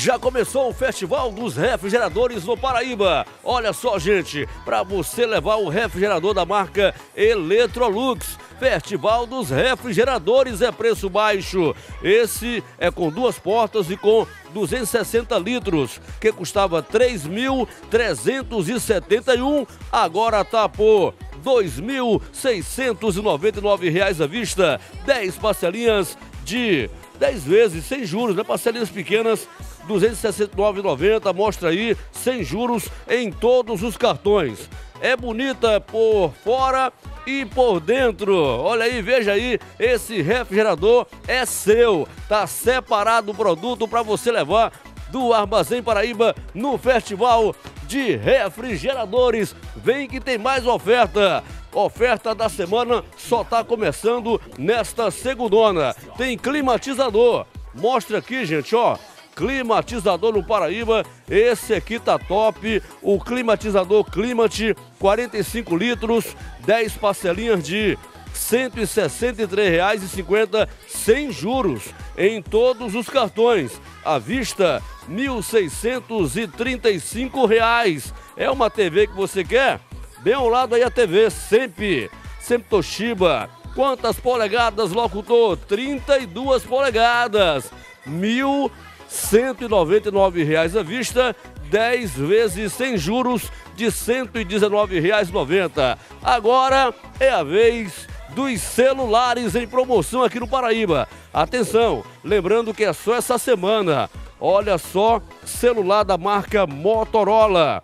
Já começou o Festival dos Refrigeradores no Paraíba. Olha só, gente, para você levar o refrigerador da marca Electrolux. Festival dos Refrigeradores é preço baixo. Esse é com duas portas e com 260 litros, que custava 3.371, agora tá por R$ 2.699 à vista. 10 parcelinhas de 10 vezes, sem juros, né? Parcelinhas pequenas, R$ 269,90. Mostra aí, sem juros em todos os cartões. É bonita por fora e por dentro. Olha aí, veja aí, esse refrigerador é seu. Tá separado o produto para você levar do Armazém Paraíba no Festival de Refrigeradores. Vem que tem mais oferta. Oferta da semana só tá começando nesta segundona. Tem climatizador. Mostra aqui, gente, ó climatizador no Paraíba. Esse aqui tá top. O climatizador Climate, 45 litros, 10 parcelinhas de R$ 163,50 sem juros em todos os cartões. À vista, R$ 1.635. É uma TV que você quer? Bem ao lado aí a TV, sempre, sempre Toshiba. Quantas polegadas, locutor? 32 polegadas. Mil 199 reais à vista, 10 vezes sem juros de R$ 119,90. Agora é a vez dos celulares em promoção aqui no Paraíba. Atenção, lembrando que é só essa semana. Olha só, celular da marca Motorola.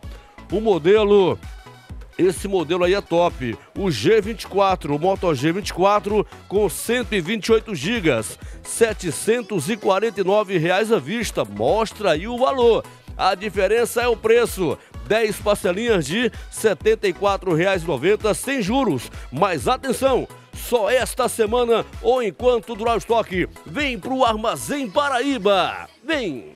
O modelo esse modelo aí é top. O G24, o Moto G24 com 128 GB, 749 reais à vista. Mostra aí o valor. A diferença é o preço. 10 parcelinhas de R$ 74,90 sem juros. Mas atenção, só esta semana ou enquanto durar o estoque. Vem pro Armazém Paraíba. Vem!